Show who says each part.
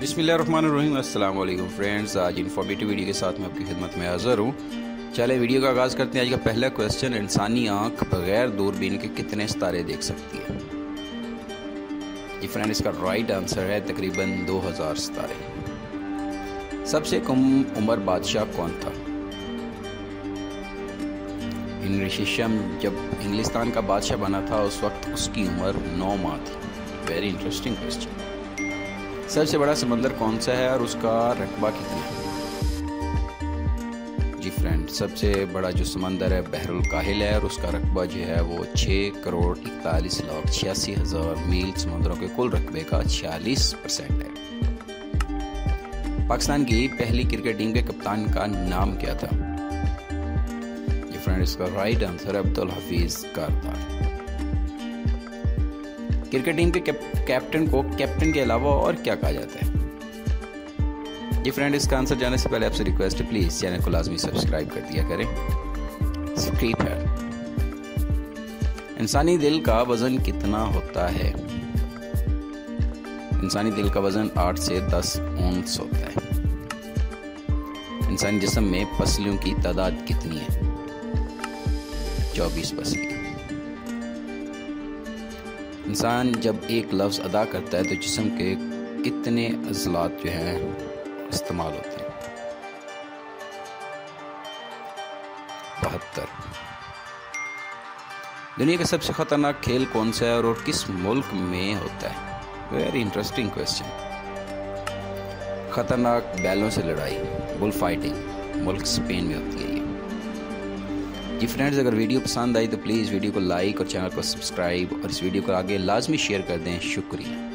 Speaker 1: बिसमीम अल्लाम फ्रेंड्स। आज informative video के साथ मैं आपकी खिदमत में हाज़िर हूँ। चले वीडियो का आगाज़ करते हैं। आज का पहला क्वेश्चन इंसानी आँख बगैर दूरबीन के कितने सितारे देख सकती है? जी फ्रेंड इसका राइट आंसर है तकरीबन 2000 सितारे। सबसे कम उम्र बादशाह कौन था? इन जब इंग्लिस्तान का बादशाह बना था, उस वक्त उसकी उम्र नौ माह थी। वेरी इंटरेस्टिंग क्वेश्चन सबसे बड़ा समंदर कौन सा है और उसका रकबा कितना है? जी फ्रेंड सबसे बड़ा जो समंदर है, बहरुल काहिल है और उसका रकबा जो है वो छः करोड़ इकतालीस लाख छियासी हज़ार मील समुद्रों के कुल रकबे का छियालीस परसेंट है। पाकिस्तान की पहली क्रिकेट टीम के कप्तान का नाम क्या था? जी फ्रेंड इसका right answer Abdul Hafeez Kardar cricket team के कैप्टन को कैप्टन के अलावा और क्या कहा जाता है? जी फ्रेंड इसका आंसर जाने से पहले आपसे रिक्वेस्ट है प्लीज़ चैनल को लाजमी सब्सक्राइब कर दिया करें। स्क्रीप है इंसानी दिल का वज़न कितना होता है? इंसानी दिल का वज़न आठ से दस ओंस होता है। इंसानी जिसम में पसलियों की तादाद कितनी है? चौबीस पसलियाँ इंसान जब एक लफ्ज़ अदा करता है तो जिसम के कितने अजलात जो हैं इस्तेमाल होते हैं। बहत्तर। दुनिया का सबसे ख़तरनाक खेल कौन सा है और और किस मुल्क में होता है? वेरी इंटरेस्टिंग क्वेश्चन ख़तरनाक बैलों से लड़ाई बुल फाइटिंग मुल्क स्पेन में होती है। जी फ्रेंड्स अगर वीडियो पसंद आई तो प्लीज़ वीडियो को लाइक और चैनल को सब्सक्राइब और इस वीडियो को आगे लाजमी शेयर कर दें। शुक्रिया।